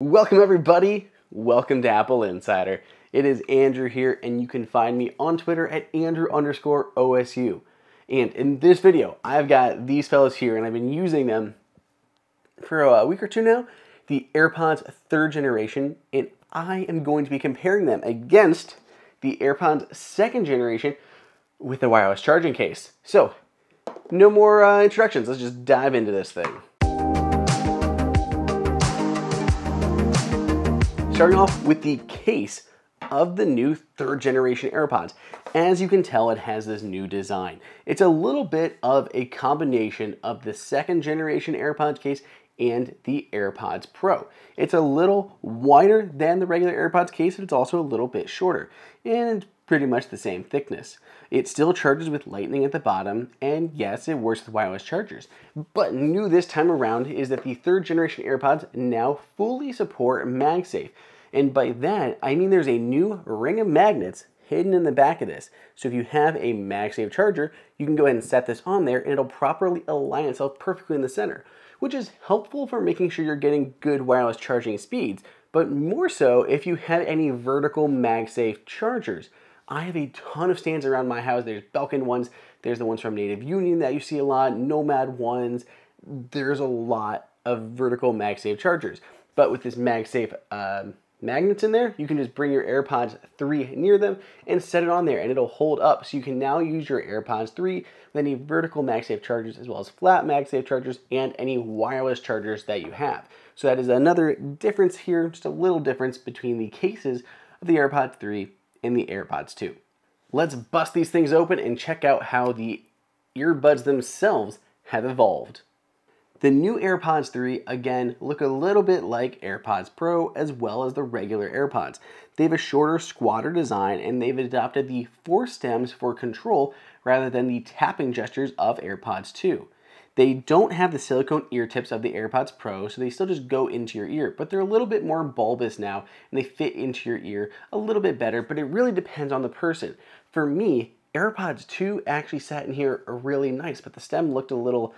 Welcome, everybody. Welcome to Apple Insider. It is Andrew here, and you can find me on Twitter at Andrew underscore OSU. And in this video, I've got these fellows here, and I've been using them for a week or two now. The AirPods third generation, and I am going to be comparing them against the AirPods second generation with the wireless charging case. So, no more uh, introductions. Let's just dive into this thing. Starting off with the case of the new third generation AirPods. As you can tell, it has this new design. It's a little bit of a combination of the second generation AirPods case and the AirPods Pro. It's a little wider than the regular AirPods case, but it's also a little bit shorter. And pretty much the same thickness. It still charges with lightning at the bottom, and yes, it works with wireless chargers. But new this time around is that the third generation AirPods now fully support MagSafe. And by that, I mean there's a new ring of magnets hidden in the back of this. So if you have a MagSafe charger, you can go ahead and set this on there and it'll properly align itself perfectly in the center, which is helpful for making sure you're getting good wireless charging speeds, but more so if you have any vertical MagSafe chargers. I have a ton of stands around my house. There's Belkin ones, there's the ones from Native Union that you see a lot, Nomad ones. There's a lot of vertical MagSafe chargers. But with this MagSafe um, magnets in there, you can just bring your AirPods 3 near them and set it on there and it'll hold up. So you can now use your AirPods 3 with any vertical MagSafe chargers as well as flat MagSafe chargers and any wireless chargers that you have. So that is another difference here, just a little difference between the cases of the AirPods 3 in the AirPods 2. Let's bust these things open and check out how the earbuds themselves have evolved. The new AirPods 3 again look a little bit like AirPods Pro as well as the regular AirPods. They have a shorter, squatter design and they've adopted the force stems for control rather than the tapping gestures of AirPods 2. They don't have the silicone ear tips of the AirPods Pro, so they still just go into your ear, but they're a little bit more bulbous now and they fit into your ear a little bit better, but it really depends on the person. For me, AirPods 2 actually sat in here really nice, but the stem looked a little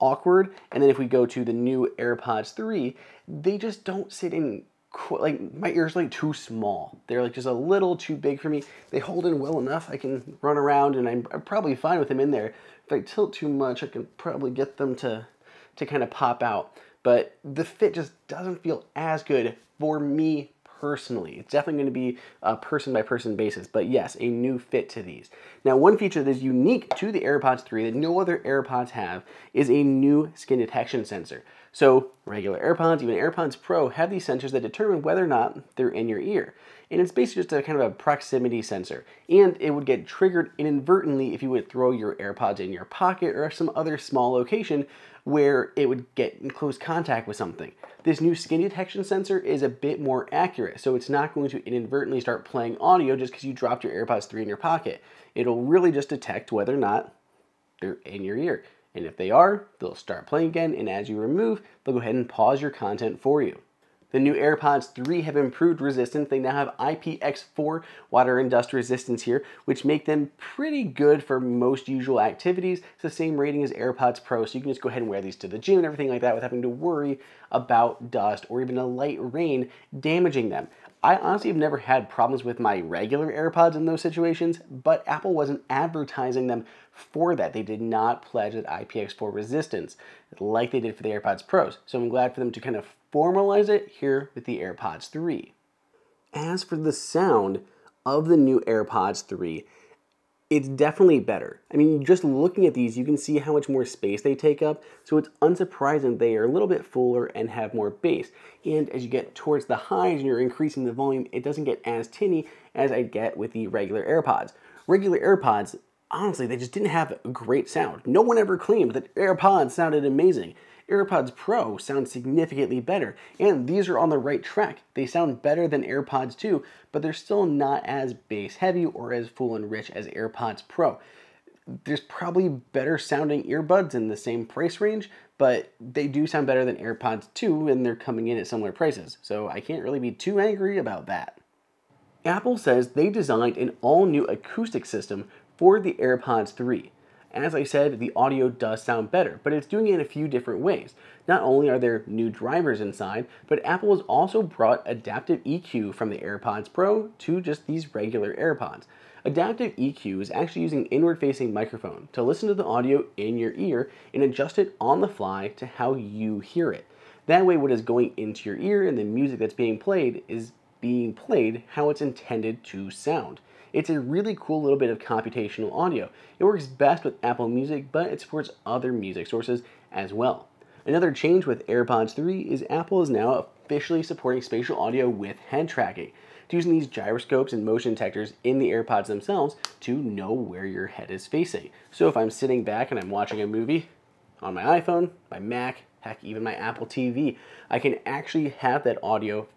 awkward. And then if we go to the new AirPods 3, they just don't sit in like my ears like too small. They're like just a little too big for me. They hold in well enough. I can run around and I'm, I'm probably fine with them in there. If I tilt too much, I can probably get them to to kind of pop out. But the fit just doesn't feel as good for me personally. It's definitely going to be a person by person basis, but yes, a new fit to these. Now, one feature that is unique to the AirPods 3 that no other AirPods have is a new skin detection sensor. So, regular AirPods, even AirPods Pro, have these sensors that determine whether or not they're in your ear. And it's basically just a kind of a proximity sensor. And it would get triggered inadvertently if you would throw your AirPods in your pocket or some other small location where it would get in close contact with something. This new skin detection sensor is a bit more accurate, so it's not going to inadvertently start playing audio just because you dropped your AirPods 3 in your pocket. It'll really just detect whether or not they're in your ear. And if they are, they'll start playing again, and as you remove, they'll go ahead and pause your content for you. The new AirPods 3 have improved resistance. They now have IPX4 water and dust resistance here, which make them pretty good for most usual activities. It's the same rating as AirPods Pro, so you can just go ahead and wear these to the gym and everything like that without having to worry about dust or even a light rain damaging them. I honestly have never had problems with my regular AirPods in those situations, but Apple wasn't advertising them for that. They did not pledge that IPX4 resistance like they did for the AirPods Pros. So I'm glad for them to kind of formalize it here with the AirPods 3. As for the sound of the new AirPods 3, it's definitely better. I mean, just looking at these, you can see how much more space they take up, so it's unsurprising they are a little bit fuller and have more bass. And as you get towards the highs and you're increasing the volume, it doesn't get as tinny as I get with the regular AirPods. Regular AirPods, honestly, they just didn't have a great sound. No one ever claimed that AirPods sounded amazing. AirPods Pro sound significantly better, and these are on the right track. They sound better than AirPods 2, but they're still not as bass heavy or as full and rich as AirPods Pro. There's probably better sounding earbuds in the same price range, but they do sound better than AirPods 2 and they're coming in at similar prices, so I can't really be too angry about that. Apple says they designed an all new acoustic system for the AirPods 3. As I said, the audio does sound better, but it's doing it in a few different ways. Not only are there new drivers inside, but Apple has also brought adaptive EQ from the AirPods Pro to just these regular AirPods. Adaptive EQ is actually using an inward facing microphone to listen to the audio in your ear and adjust it on the fly to how you hear it. That way, what is going into your ear and the music that's being played is being played how it's intended to sound. It's a really cool little bit of computational audio. It works best with Apple Music, but it supports other music sources as well. Another change with AirPods 3 is Apple is now officially supporting spatial audio with head tracking, using these gyroscopes and motion detectors in the AirPods themselves to know where your head is facing. So if I'm sitting back and I'm watching a movie on my iPhone, my Mac, heck, even my Apple TV, I can actually have that audio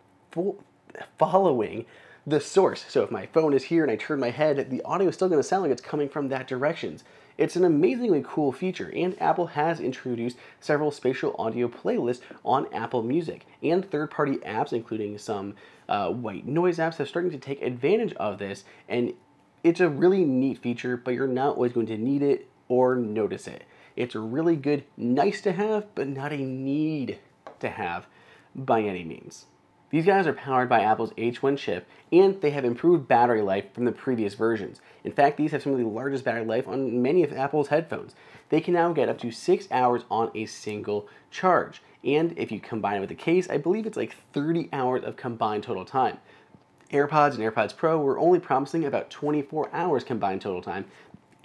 following the source. So if my phone is here and I turn my head, the audio is still going to sound like it's coming from that direction. It's an amazingly cool feature, and Apple has introduced several spatial audio playlists on Apple Music, and third-party apps, including some uh, white noise apps, are starting to take advantage of this, and it's a really neat feature, but you're not always going to need it or notice it. It's a really good, nice to have, but not a need to have by any means. These guys are powered by Apple's H1 chip, and they have improved battery life from the previous versions. In fact, these have some of the largest battery life on many of Apple's headphones. They can now get up to 6 hours on a single charge. And if you combine it with the case, I believe it's like 30 hours of combined total time. AirPods and AirPods Pro were only promising about 24 hours combined total time,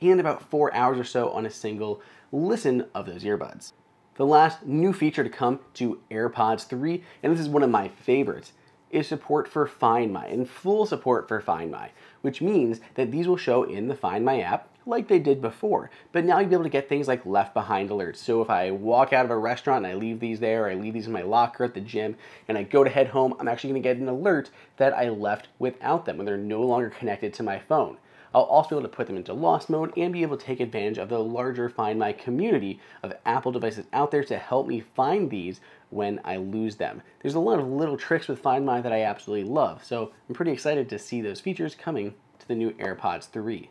and about 4 hours or so on a single listen of those earbuds. The last new feature to come to AirPods 3, and this is one of my favorites, is support for Find My and full support for Find My, which means that these will show in the Find My app like they did before. But now you'll be able to get things like left behind alerts. So if I walk out of a restaurant and I leave these there, I leave these in my locker at the gym, and I go to head home, I'm actually gonna get an alert that I left without them when they're no longer connected to my phone. I'll also be able to put them into lost mode and be able to take advantage of the larger Find My community of Apple devices out there to help me find these when I lose them. There's a lot of little tricks with Find My that I absolutely love, so I'm pretty excited to see those features coming to the new AirPods 3.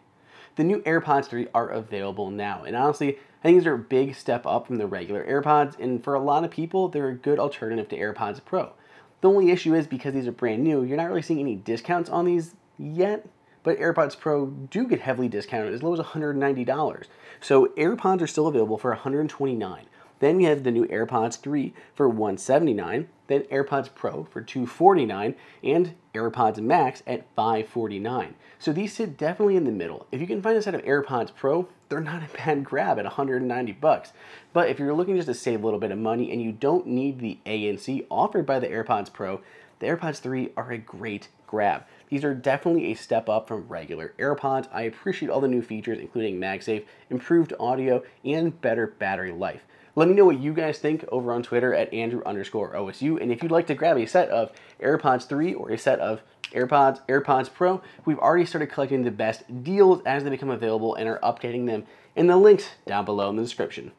The new AirPods 3 are available now, and honestly, I think these are a big step up from the regular AirPods, and for a lot of people, they're a good alternative to AirPods Pro. The only issue is because these are brand new, you're not really seeing any discounts on these yet, but AirPods Pro do get heavily discounted as low as $190. So AirPods are still available for $129. Then we have the new AirPods 3 for $179, then AirPods Pro for $249, and AirPods Max at $549. So these sit definitely in the middle. If you can find a set of AirPods Pro, they're not a bad grab at 190 bucks. But if you're looking just to save a little bit of money and you don't need the ANC offered by the AirPods Pro, the AirPods 3 are a great grab. These are definitely a step up from regular AirPods. I appreciate all the new features, including MagSafe, improved audio, and better battery life. Let me know what you guys think over on Twitter at Andrew underscore OSU. And if you'd like to grab a set of AirPods 3 or a set of AirPods, AirPods Pro, we've already started collecting the best deals as they become available and are updating them in the links down below in the description.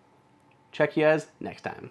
Check you guys next time.